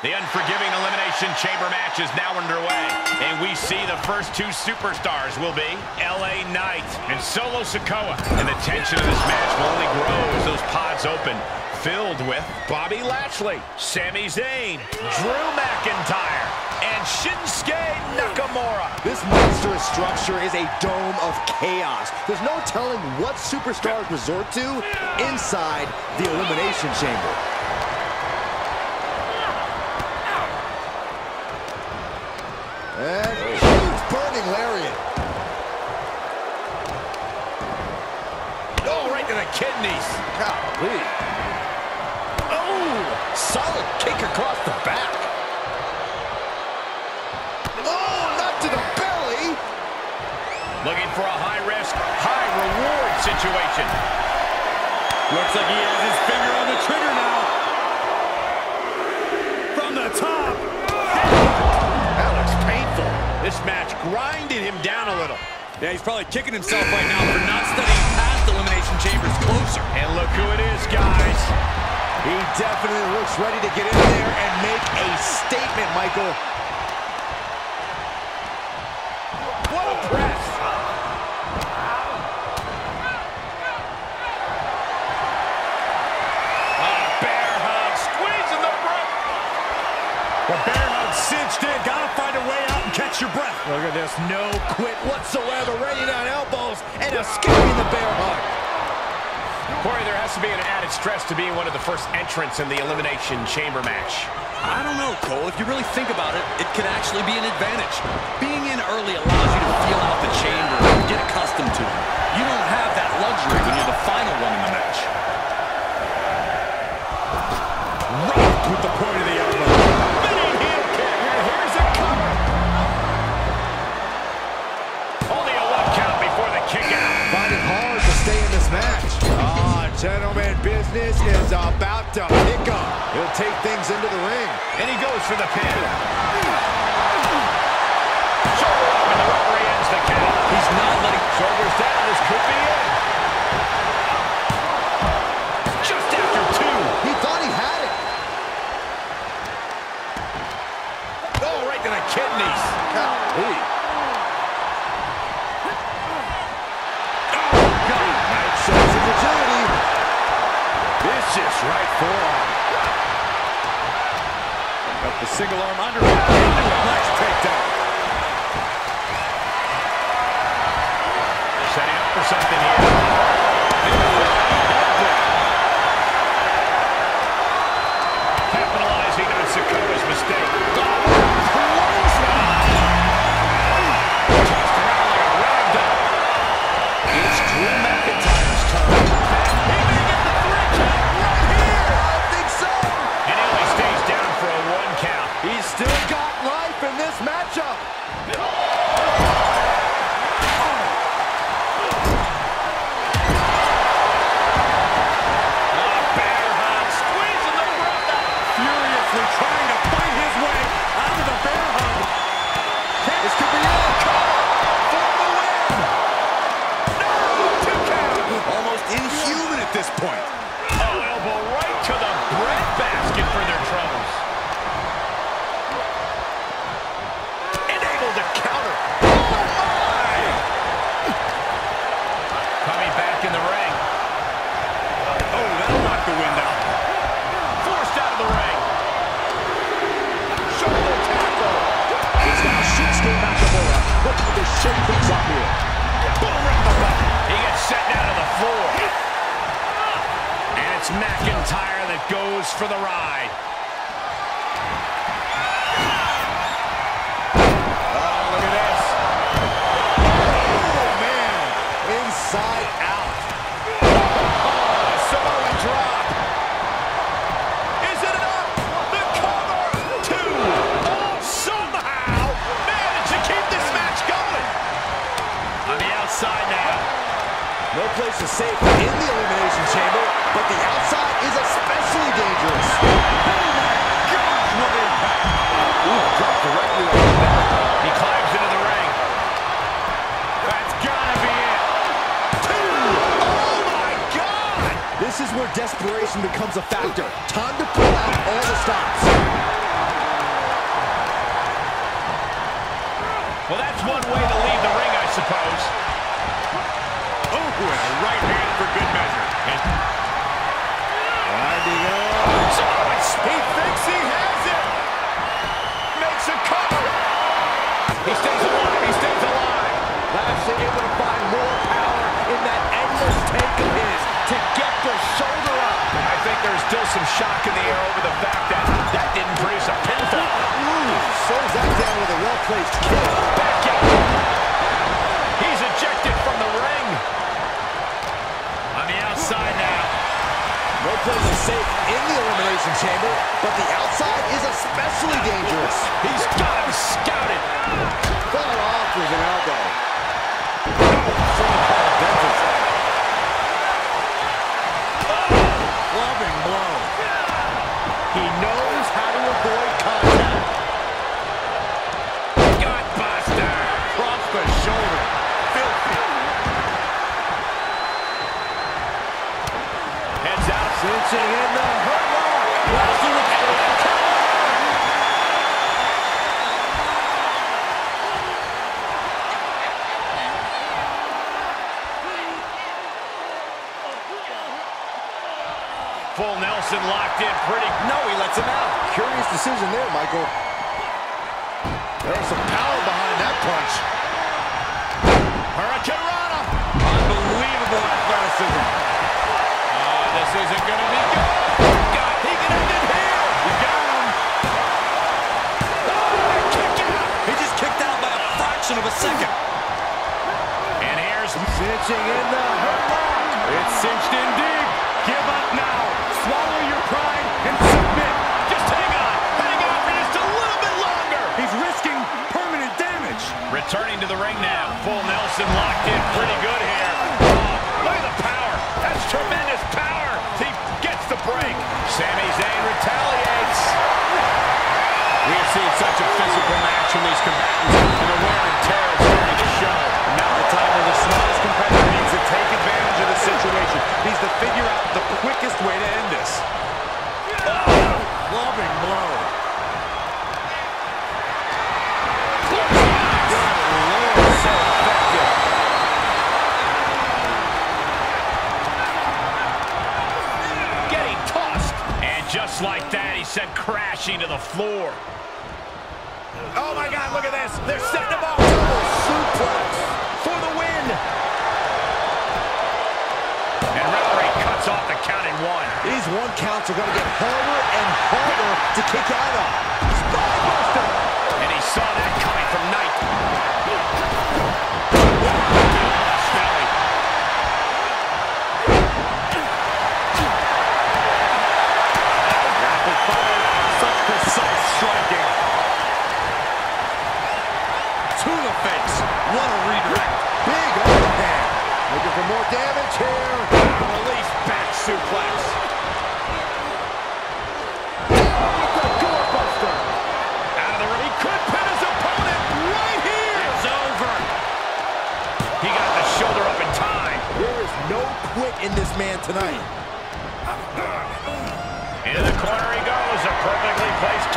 The unforgiving Elimination Chamber match is now underway, and we see the first two superstars will be LA Knight and Solo Sikoa. And the tension of this match will only grow as those pods open, filled with Bobby Lashley, Sami Zayn, Drew McIntyre, and Shinsuke Nakamura. This monstrous structure is a dome of chaos. There's no telling what superstars resort to inside the Elimination Chamber. And huge burning lariat. Oh, right to the kidneys. Golly. Oh, solid kick across the back. Oh, not to the belly. Looking for a high-risk, high-reward situation. Looks like he has his finger on the trigger now. This match grinded him down a little. Yeah, he's probably kicking himself right now for not studying past Elimination Chambers closer. And look who it is, guys. He definitely looks ready to get in there and make a statement, Michael. Catch your breath. Look at this, no quit whatsoever, raining down elbows and escaping the bear hug. Corey, there has to be an added stress to being one of the first entrants in the Elimination Chamber match. I don't know, Cole. If you really think about it, it could actually be an advantage. Being in early allows you to feel out the chamber and get accustomed to it. You don't have that luxury when you're the final one in the match. Right with the point of the gentlemen, business is about to pick up. He'll take things into the ring. And he goes for the pin. It's McIntyre that goes for the ride. Oh, look at this. Oh, man. Inside out. Oh, Samoan drop. Is it enough? The cover. Two. Oh, somehow managed to keep this match going. On the outside now. No place is safe in position becomes a factor. Time to pull out all the stops. Well, that's one way to leave the ring, I suppose. Oh, and a right hand for good measure. And... Winding up. Oh, he thinks he has it. Makes a cover. He stays alive. He stays alive. Lashley in the fight. He knows how to avoid contact. Gutbuster. Across the shoulder. Filthy. Heads out. Cinching in the hurt lock. Lashley with Full Nelson locked in pretty. No, he lets him out. Curious decision there, Michael. There's some power behind that punch. Hurricanrana. Unbelievable athleticism. Oh, this isn't going to be good. God, he can end it here. Oh, he got. Oh, kick out. He just kicked out by a fraction of a second. And here's Cinching in the hurt. It's cinched in deep. Give up now. Swallow your pride and submit. Just hang on. Hang on for just a little bit longer. He's risking permanent damage. Returning to the ring now. Nelson locked in pretty Oh my God, look at this. They're setting him up. Suplex. for the win. And referee cuts off the count in one. These one counts are going to get harder and harder to kick out of. Spinebuster. And he saw that coming from Knight. More damage here. Release back suplex. With the doorbuster. Out of the ring. He could pin his opponent right here. It's over. He got the shoulder up in time. There is no quit in this man tonight. Into the corner he goes. A perfectly placed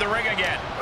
the ring again.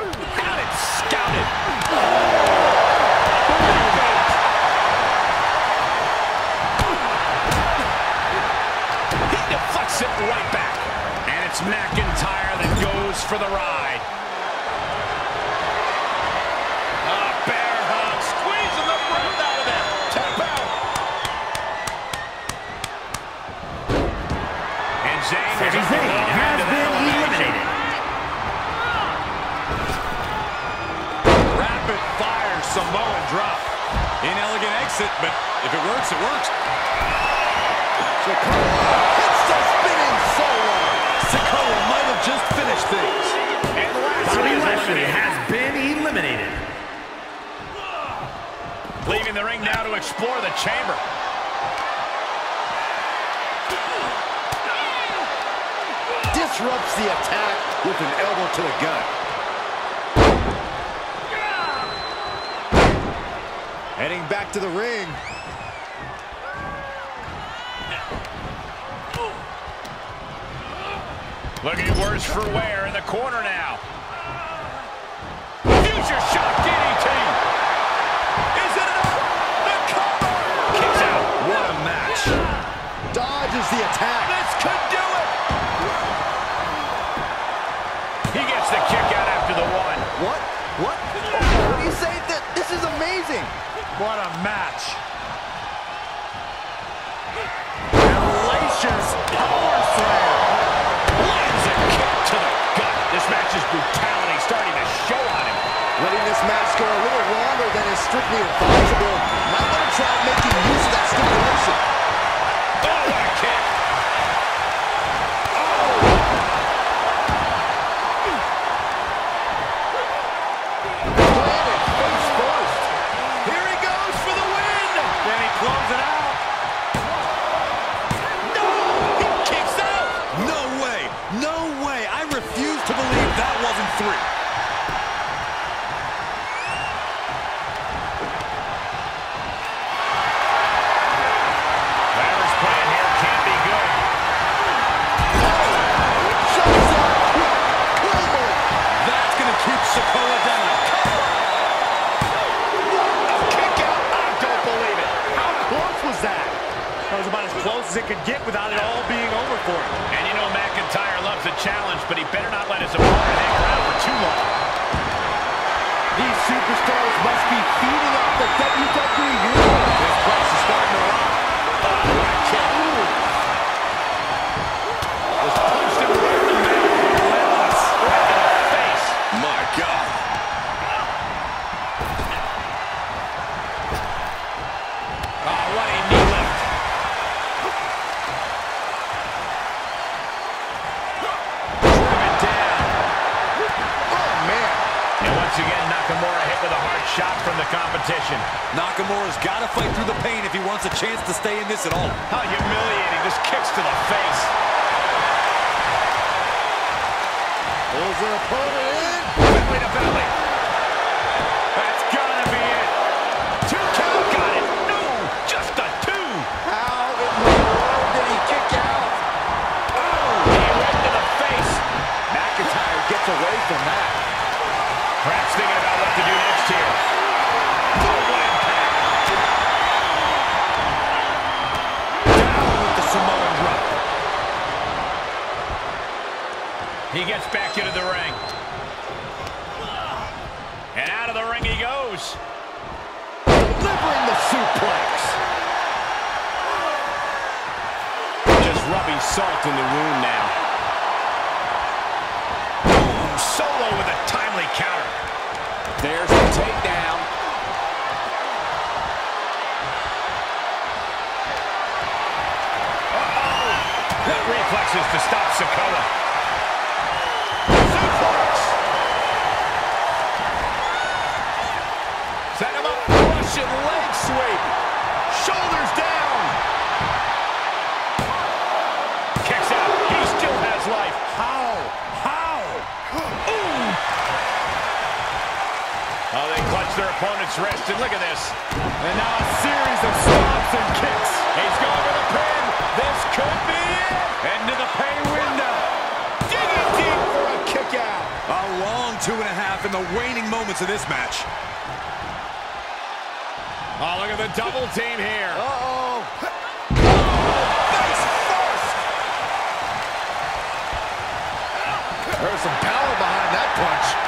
Explore the chamber. Disrupts the attack with an elbow to the gut. Heading back to the ring. Looking worse for wear in the corner now. What a match. Hellacious power slam. Lands a kick to the gut. This match's brutality starting to show on him. Letting this match go a little longer than is strictly advisable. Might want to try making use of that stipulation. As it could get without it all being over for him. And you know McIntyre loves a challenge, but he better Nakamura's got to fight through the pain if he wants a chance to stay in this at all. How humiliating. Just kicks to the face. Pulls their opponent in. Belly to belly. That's gotta be it. Two count. Got it. No, just a two. How in the world did he kick out? Oh, Knee right to the face. McIntyre gets away from that. Perhaps thinking about what to do next here. He gets back into the ring. And out of the ring he goes. Delivering the suplex. Just rubbing salt in the wound now. Boom! Solo with a timely counter. There's waning moments of this match. Oh, look at the double team here. Uh-oh. Oh, Face first. There's some power behind that punch.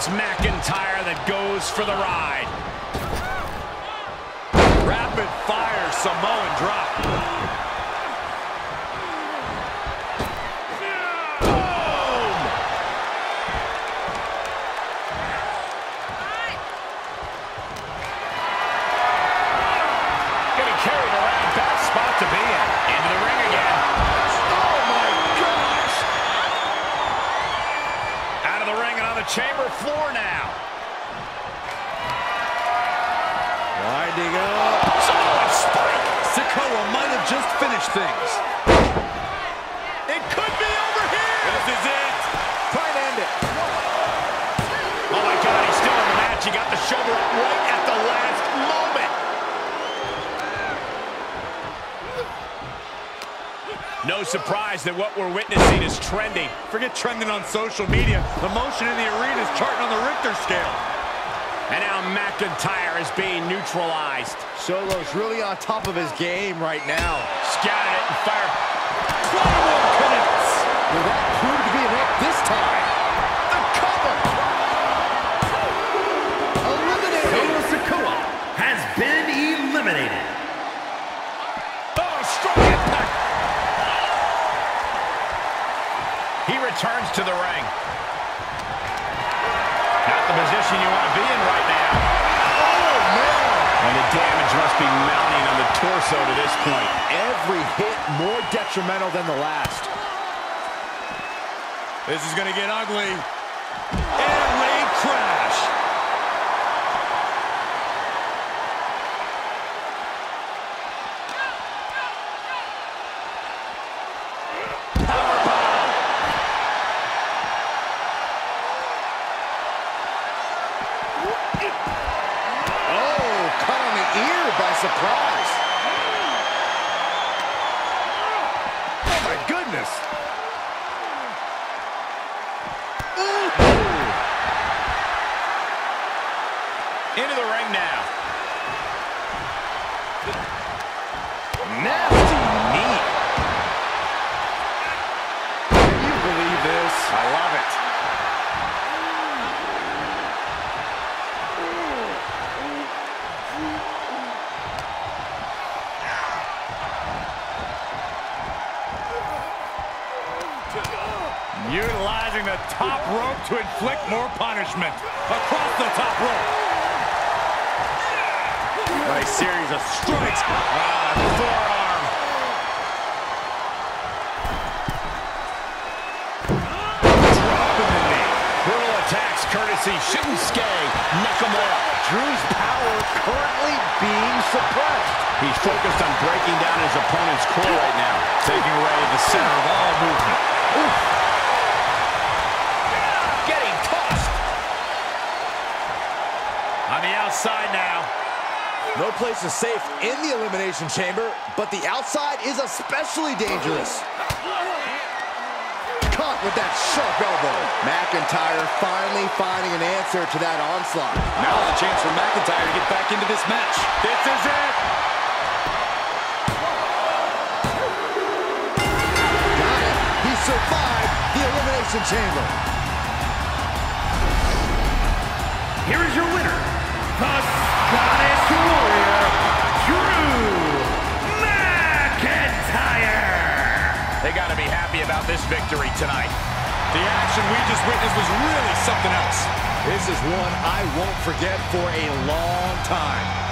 It's McIntyre that goes for the ride. Rapid fire Samoan drop. Chamber floor now. Winding up. Solid spike. Sikoa might have just finished things. No surprise that what we're witnessing is trending. Forget trending on social media. The motion in the arena is charting on the Richter scale. And now McIntyre is being neutralized. Solo's really on top of his game right now. Scattered it and fired. Returns to the ring. Not the position you want to be in right now. Oh, man. And the damage must be mounting on the torso to this point. Every hit more detrimental than the last. This is going to get ugly. Air raid crash. Oh, cut on the ear by surprise. Oh, my goodness. Into the ring now. Nasty knee. Can you believe this? I love it. Utilizing the top rope to inflict more punishment. Across the top rope. Nice series of strikes. Ah, forearm. Dropping the knee. Brutal attacks courtesy Shinsuke Nakamura. Drew's power currently being suppressed. He's focused on breaking down his opponent's core right now, taking away the center of all movement. Getting tossed. On the outside now. No place is safe in the Elimination Chamber, but the outside is especially dangerous. Caught with that sharp elbow. McIntyre finally finding an answer to that onslaught. Now the chance for McIntyre to get back into this match. This is it. Got it. He survived the Elimination Chamber. Here is your winner, the Scottish Warrior, Drew McIntyre. They got to be happy about this victory tonight. The action we just witnessed was really something else. This is one I won't forget for a long time.